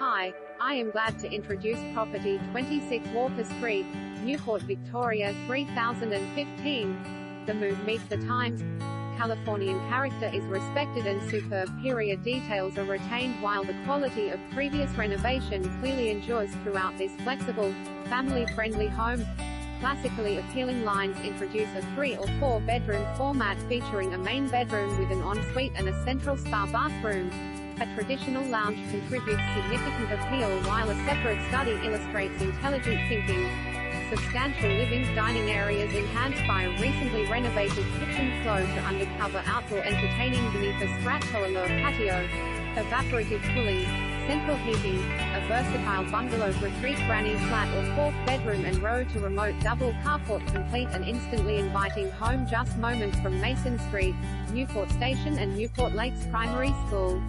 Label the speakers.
Speaker 1: Hi, I am glad to introduce property 26 Walker Street, Newport, Victoria 3015. The move meets the times. Californian character is respected and superb period details are retained while the quality of previous renovation clearly endures throughout this flexible, family-friendly home. Classically appealing lines introduce a three or four bedroom format featuring a main bedroom with an ensuite and a central spa bathroom. A traditional lounge contributes significant appeal while a separate study illustrates intelligent thinking. Substantial living dining areas enhanced by a recently renovated kitchen flow to undercover outdoor entertaining beneath a Stratcolor patio. Evaporative cooling, central heating, a versatile bungalow retreat granny flat or fourth bedroom and row to remote double carport complete an instantly inviting home just moments from Mason Street, Newport Station and Newport Lakes Primary School.